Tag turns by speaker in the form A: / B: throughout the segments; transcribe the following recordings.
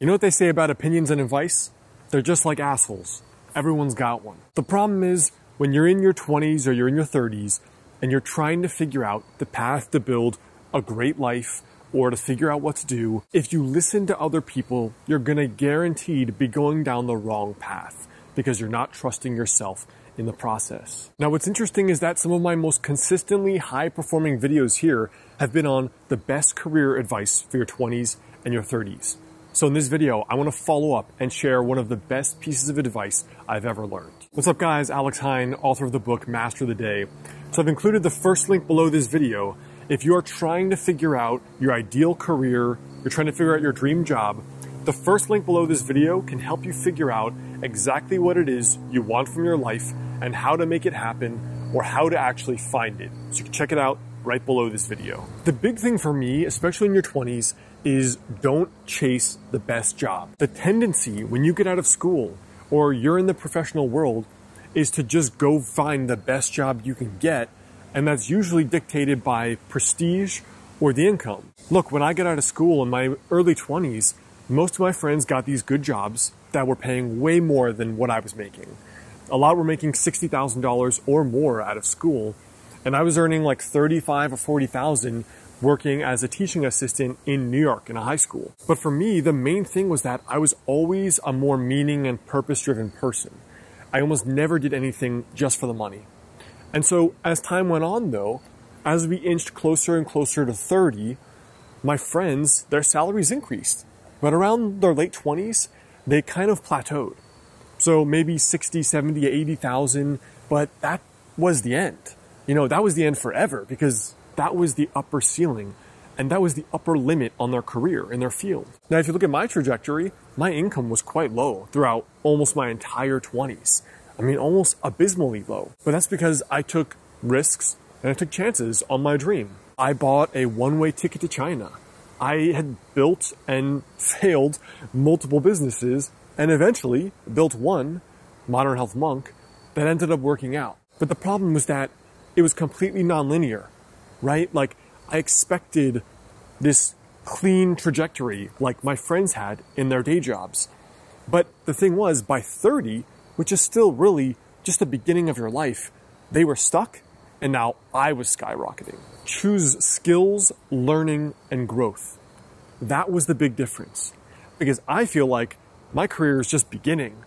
A: You know what they say about opinions and advice? They're just like assholes. Everyone's got one. The problem is when you're in your 20s or you're in your 30s and you're trying to figure out the path to build a great life or to figure out what to do, if you listen to other people, you're gonna guaranteed be going down the wrong path because you're not trusting yourself in the process. Now, what's interesting is that some of my most consistently high performing videos here have been on the best career advice for your 20s and your 30s. So in this video, I want to follow up and share one of the best pieces of advice I've ever learned. What's up guys, Alex Heyne, author of the book Master of the Day. So I've included the first link below this video. If you are trying to figure out your ideal career, you're trying to figure out your dream job, the first link below this video can help you figure out exactly what it is you want from your life and how to make it happen or how to actually find it. So you can check it out right below this video. The big thing for me, especially in your 20s, is don't chase the best job. The tendency when you get out of school or you're in the professional world is to just go find the best job you can get. And that's usually dictated by prestige or the income. Look, when I got out of school in my early 20s, most of my friends got these good jobs that were paying way more than what I was making. A lot were making $60,000 or more out of school, and I was earning like 35 or 40,000 working as a teaching assistant in New York in a high school. But for me, the main thing was that I was always a more meaning and purpose driven person. I almost never did anything just for the money. And so as time went on though, as we inched closer and closer to 30, my friends, their salaries increased. But around their late 20s, they kind of plateaued. So maybe 60, 70, 80,000, but that was the end. You know, that was the end forever because that was the upper ceiling and that was the upper limit on their career in their field. Now, if you look at my trajectory, my income was quite low throughout almost my entire 20s. I mean, almost abysmally low. But that's because I took risks and I took chances on my dream. I bought a one way ticket to China. I had built and failed multiple businesses and eventually built one, Modern Health Monk, that ended up working out. But the problem was that it was completely nonlinear, right? Like I expected this clean trajectory like my friends had in their day jobs. But the thing was, by 30, which is still really just the beginning of your life, they were stuck and now I was skyrocketing. Choose skills, learning, and growth. That was the big difference. Because I feel like my career is just beginning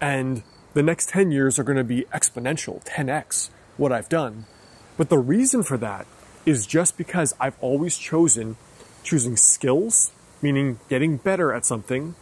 A: and the next 10 years are going to be exponential, 10x what I've done. But the reason for that is just because I've always chosen choosing skills, meaning getting better at something,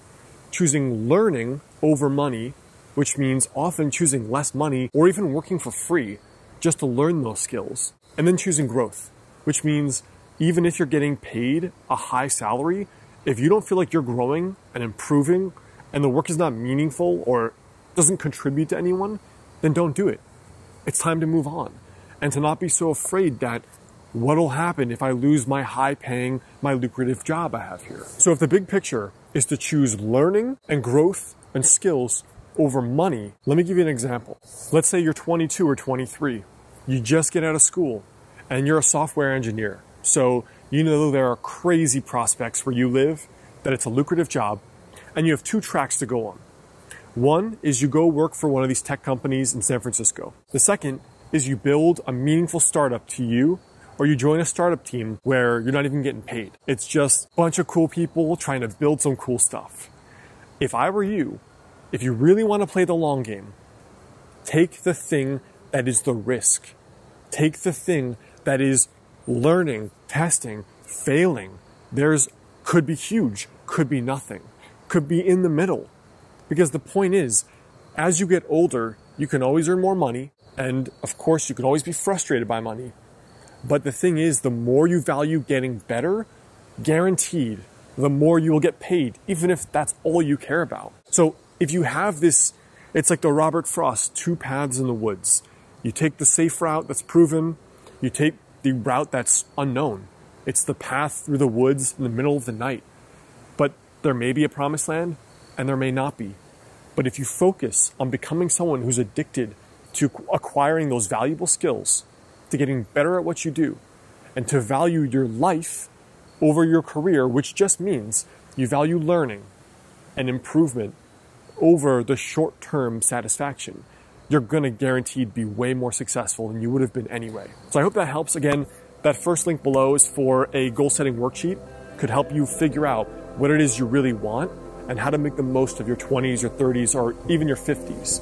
A: choosing learning over money, which means often choosing less money or even working for free just to learn those skills. And then choosing growth, which means even if you're getting paid a high salary, if you don't feel like you're growing and improving and the work is not meaningful or doesn't contribute to anyone, then don't do it. It's time to move on and to not be so afraid that what'll happen if I lose my high paying, my lucrative job I have here. So if the big picture is to choose learning and growth and skills over money, let me give you an example. Let's say you're 22 or 23 you just get out of school and you're a software engineer. So you know there are crazy prospects where you live, that it's a lucrative job, and you have two tracks to go on. One is you go work for one of these tech companies in San Francisco. The second is you build a meaningful startup to you or you join a startup team where you're not even getting paid. It's just a bunch of cool people trying to build some cool stuff. If I were you, if you really want to play the long game, take the thing that is the risk. Take the thing that is learning, testing, failing. There's could be huge, could be nothing, could be in the middle. Because the point is, as you get older, you can always earn more money. And of course, you can always be frustrated by money. But the thing is, the more you value getting better, guaranteed, the more you will get paid, even if that's all you care about. So if you have this, it's like the Robert Frost, two paths in the woods. You take the safe route that's proven, you take the route that's unknown. It's the path through the woods in the middle of the night. But there may be a promised land and there may not be. But if you focus on becoming someone who's addicted to acquiring those valuable skills, to getting better at what you do, and to value your life over your career, which just means you value learning, and improvement over the short term satisfaction, you're to guaranteed be way more successful than you would have been anyway. So I hope that helps. Again, that first link below is for a goal setting worksheet, could help you figure out what it is you really want and how to make the most of your 20s, your 30s, or even your 50s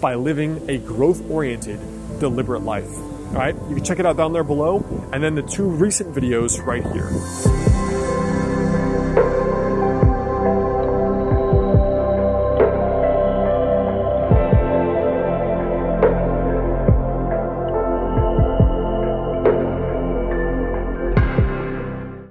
A: by living a growth oriented, deliberate life. All right, you can check it out down there below, and then the two recent videos right here.